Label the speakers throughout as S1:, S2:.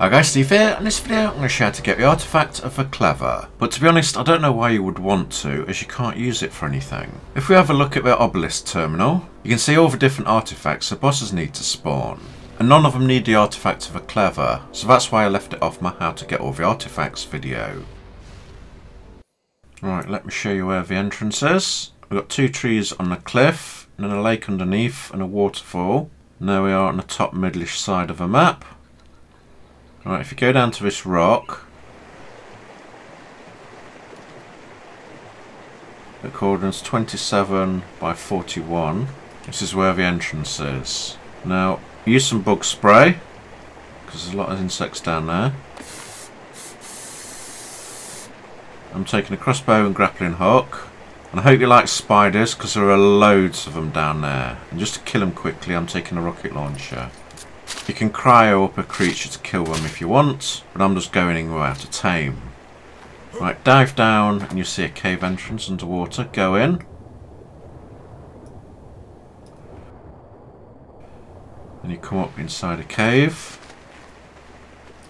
S1: Hi guys, Steve here. In this video I'm going to show you how to get the artifact of the Clever. But to be honest, I don't know why you would want to, as you can't use it for anything. If we have a look at the Obelisk terminal, you can see all the different artifacts the bosses need to spawn. And none of them need the artifact of the Clever, so that's why I left it off my how to get all the artifacts video. Right, let me show you where the entrance is. We've got two trees on the cliff, and then a lake underneath, and a waterfall. And Now we are on the top middleish side of the map. Right, if you go down to this rock, the coordinates 27 by 41. This is where the entrance is. Now, use some bug spray, because there's a lot of insects down there. I'm taking a crossbow and grappling hook. And I hope you like spiders, because there are loads of them down there. And just to kill them quickly, I'm taking a rocket launcher. You can cryo up a creature to kill them if you want, but I'm just going in without a tame. Right, dive down and you see a cave entrance underwater. Go in. And you come up inside a cave.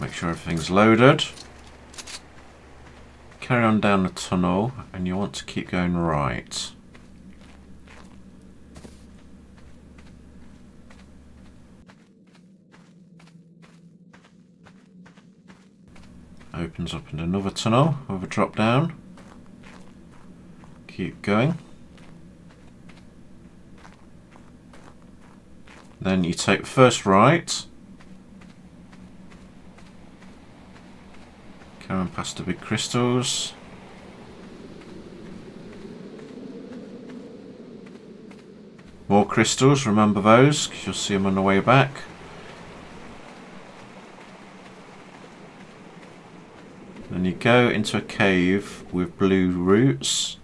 S1: Make sure everything's loaded. Carry on down the tunnel and you want to keep going right. Opens up into another tunnel with a drop down. Keep going. Then you take the first right. Coming past the big crystals. More crystals, remember those, because you'll see them on the way back. Then you go into a cave with blue roots.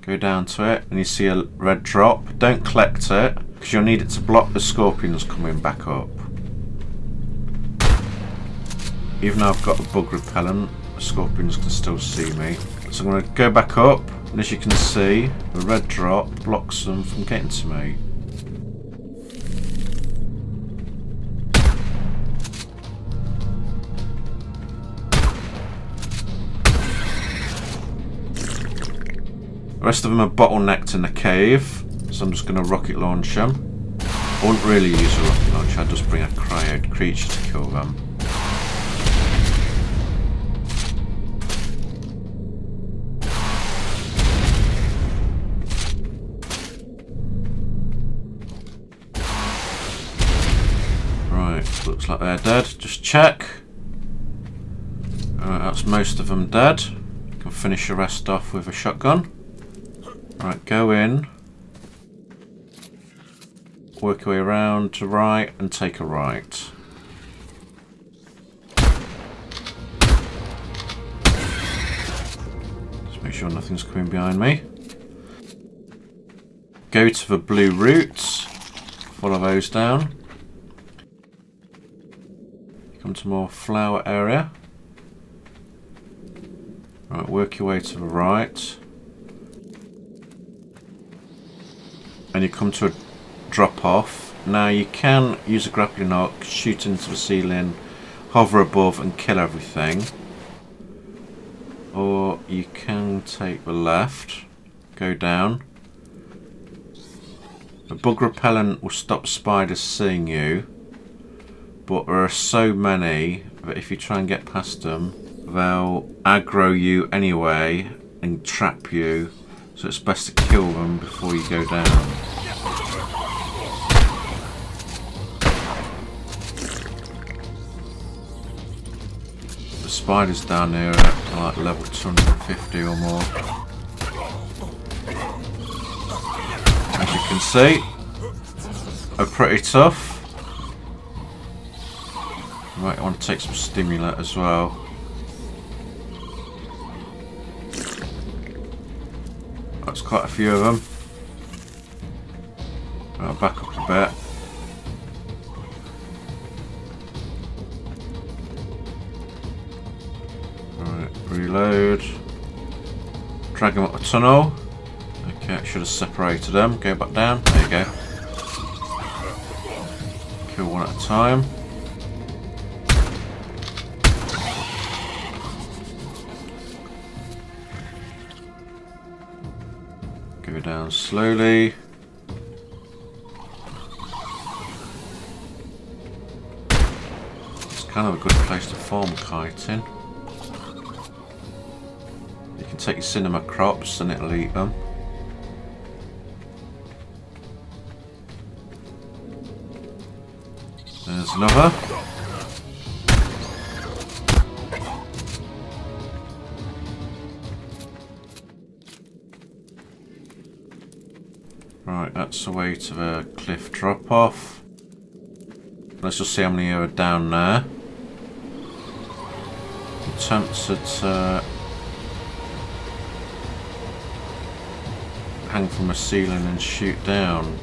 S1: Go down to it and you see a red drop. Don't collect it because you'll need it to block the scorpions coming back up. Even though I've got a bug repellent, the scorpions can still see me. So I'm going to go back up and as you can see, the red drop blocks them from getting to me. The rest of them are bottlenecked in the cave, so I'm just going to rocket launch them. I wouldn't really use a rocket launcher, I'd just bring a cryo creature to kill them. Right, looks like they're dead. Just check. Alright, that's most of them dead. Can finish the rest off with a shotgun. Right, go in. Work your way around to right and take a right. Just make sure nothing's coming behind me. Go to the blue roots. Follow those down. Come to more flower area. Right, work your way to the right. And you come to a drop off. Now you can use a grappling hook, shoot into the ceiling, hover above and kill everything. Or you can take the left, go down. The bug repellent will stop spiders seeing you. But there are so many that if you try and get past them, they'll aggro you anyway and trap you. So it's best to kill them before you go down. The spiders down there are like level 250 or more. As you can see, are pretty tough. You might want to take some stimulant as well. That's quite a few of them. I'll back up a bit. Right, reload. Drag them up the tunnel. Okay, I should have separated them. Go back down. There you go. Kill one at a time. It down slowly. It's kind of a good place to farm chitin. You can take your Sinomacrops and it'll eat them. There's another. That's the way to the cliff drop off. Let's just see how many are down there. Attempts at uh, hang from a ceiling and shoot down.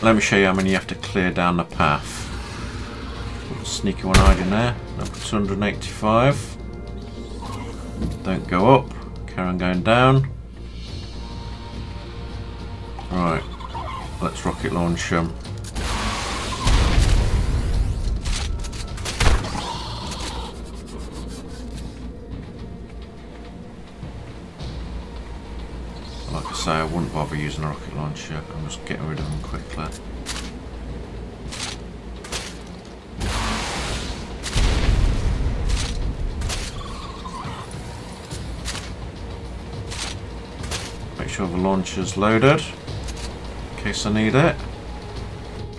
S1: Let me show you how many you have to clear down the path. Sneaky one hiding there. Number 285. Don't go up. Carry on going down. Right. Let's rocket launch them. Like I say, I wouldn't bother using a rocket launcher. I'm just getting rid of them quickly. Sure the launcher's loaded. In case I need it.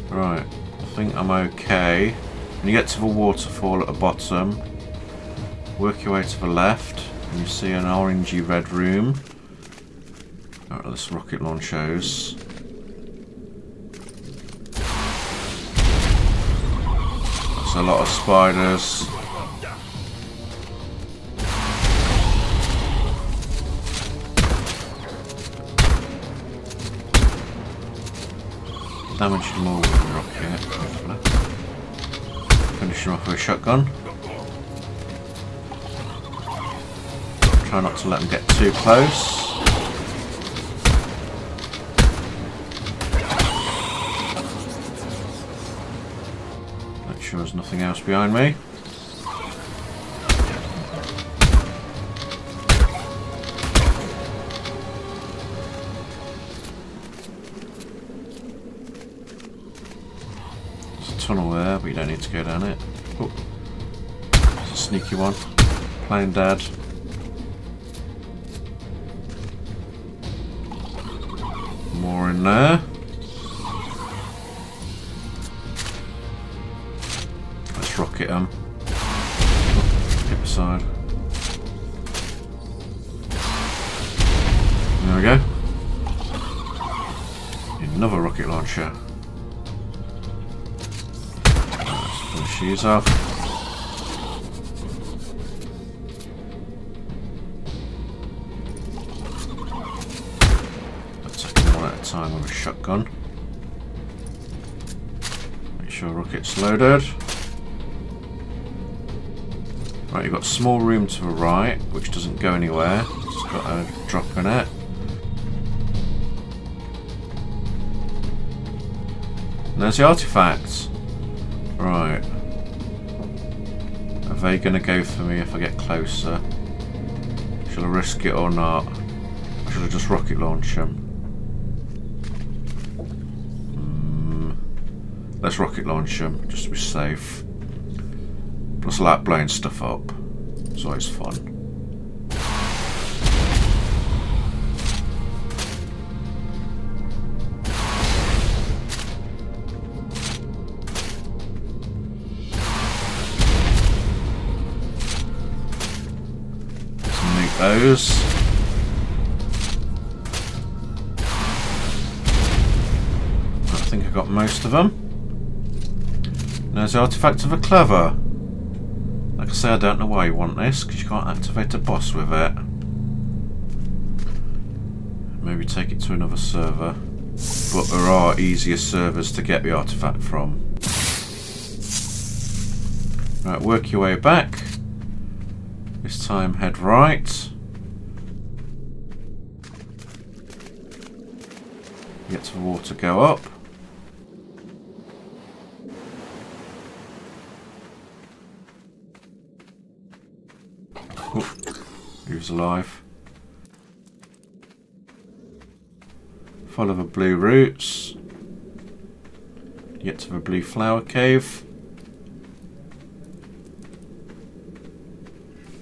S1: Right. I think I'm okay. When you get to the waterfall at the bottom, work your way to the left, and you see an orangey red room. Alright, this rocket launchers. That's a lot of spiders. Damage all with a rocket, hopefully. Finish them off with a shotgun. Try not to let them get too close. Make sure there's nothing else behind me. You don't need to go down it. Oh. A sneaky one. Playing dad. More in there. Off. Let's take one at a time with a shotgun. Make sure rocket's loaded. Right, you've got small room to the right, which doesn't go anywhere. It's got a drop in it. And there's the artifacts. Right. Are they going to go for me if I get closer? Shall I risk it or not? Or should I just rocket launch them? Hmm. Let's rocket launch them, just to be safe. Plus I like blowing stuff up. It's always fun. Those. I think I got most of them. There's the artifact of a clever. Like I say, I don't know why you want this, because you can't activate a boss with it. Maybe take it to another server. But there are easier servers to get the artifact from. Right, work your way back. This time head right. Get some water go up. Oh, he was alive. Follow the blue roots. Get to the blue flower cave.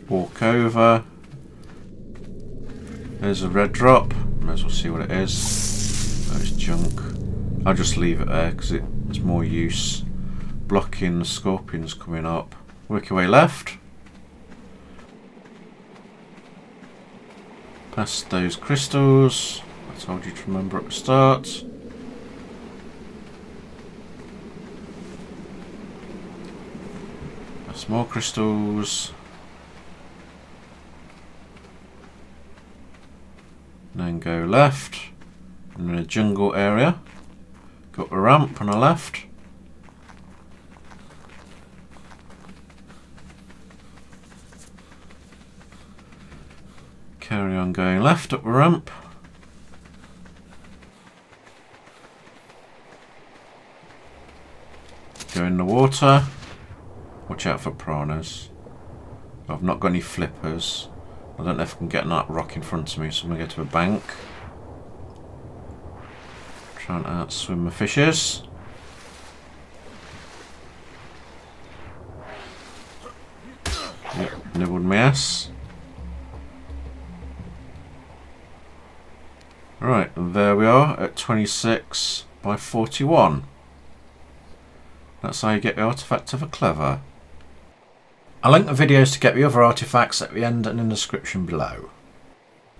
S1: Walk over. There's a red drop. Might as well see what it is. Junk. I'll just leave it there because it's more use. Blocking the scorpions coming up. Work your way left. Past those crystals. I told you to remember at the start. Past more crystals. then go left. In the jungle area. Got a ramp on the left. Carry on going left up the ramp. Go in the water. Watch out for piranhas. I've not got any flippers. I don't know if I can get that rock in front of me, so I'm going to go to a bank. Try to outswim my fishes. Yep, nibbled my ass. Right, there we are at 26 by 41. That's how you get the artifact of a clever. I'll link the videos to get the other artifacts at the end and in the description below.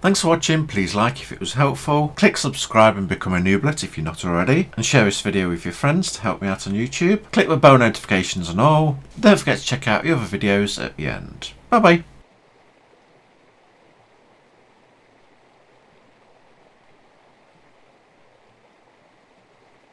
S1: Thanks for watching, please like if it was helpful, click subscribe and become a nooblet if you're not already, and share this video with your friends to help me out on YouTube. Click the bell notifications and all. Don't forget to check out the other videos at the end. Bye bye.